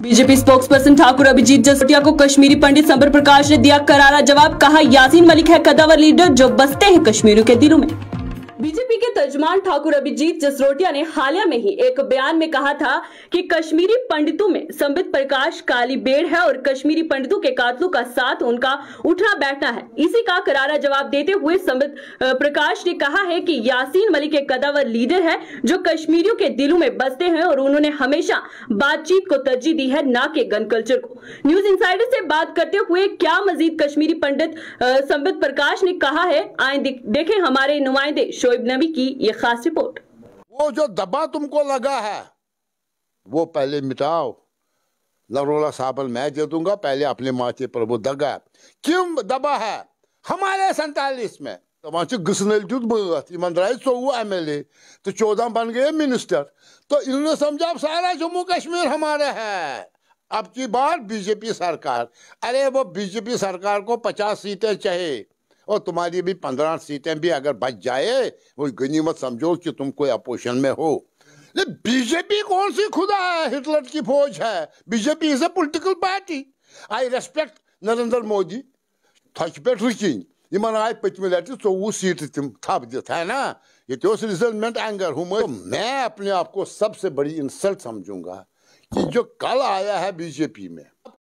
BJP spokesperson Thakur Abhijeet Jasrotia को कश्मीरी पंडित संबर प्रकाश ने दिया करारा जवाब। कहा, यासीन मलिक है कदावर लीडर जो बसते हैं कश्मीरों के दिलों में। बीजेपी के तर्जमान ठाकुर अभिजीत जसरोटिया ने हालिया में ही एक बयान में कहा था कि कश्मीरी पंडितों में संबित प्रकाश काली बेड़ है और कश्मीरी पंडितों के कातलों का साथ उनका उठना बैठना है। इसी का करारा जवाब देते हुए संबित प्रकाश ने कहा है कि यासीन मलिक एक कदावर लीडर है जो कश्मीरियों के दिलों में बसते हैं और उन्होंने हमेशा बातचीत को तरजीह दी है, न के गन कल्चर को। न्यूज़ इंसाइडर से बात करते हुए क्या मजीद कश्मीरी पंडित संबित प्रकाश ने कहा है? आए देखें हमारे नुमाइंदे शोएब नबी। की ये खास रिपोर्ट। वो जो दबा तुमको लगा है, वो पहले मिटाओ। नरोला साबल मैं दे दूँगा, पहले अपने माथे पर वो दगा क्यों दबा है? हमारे सैतालीस में। तो गसन दुत बत इन द्राय चौवह एम एल ए। तो चौदह बन गए मिनिस्टर। तो इन्होंने समझा, अब सारा जम्मू कश्मीर हमारे है। अब की बार बीजेपी सरकार, अरे वो बीजेपी सरकार को पचास सीटें चाहिए। और तुम्हारी भी पंद्रह सीटें भी अगर बच जाए, वो गनीमत समझो कि तुम कोई अपोजिशन में हो। बीजेपी कौन सी खुदा है? हिटलर की फौज है। BJP is a political party I respect Narendra Modi. थच पे रुकिन इन आय पतम लट चौवह सीट तम थप दित है ना? ये तो रिजल्टमेंट एंगर हूँ मैं अपने आप को सबसे बड़ी इंसल्ट समझूँगा कि जो कल आया है बीजेपी में